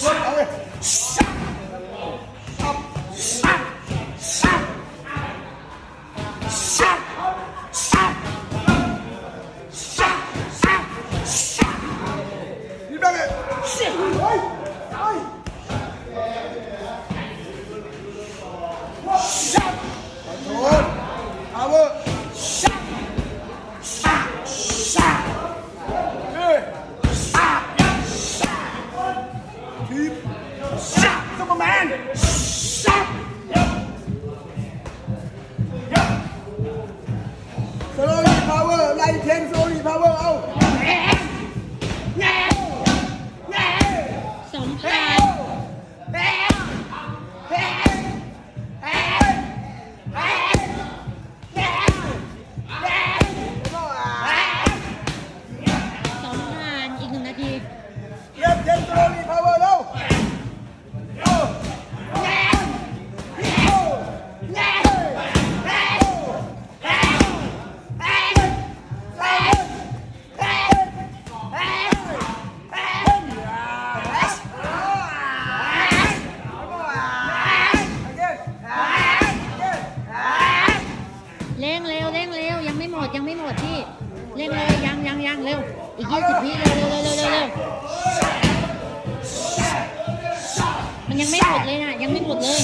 Shit! Oi! Oi! Shot, man. Shot! Yep. Yep. Slowly power, light 10, slowly power, out. Oh. เร็วเร่งเร็วยังไม่หมดยังไม่หมดพี่เร่งเลยยังยังยังเร็วอีกยี่สิบวิเร็วเร็วเร็วเร็วเร็วมันยังไม่หมดเลยนะยังไม่หมดเลย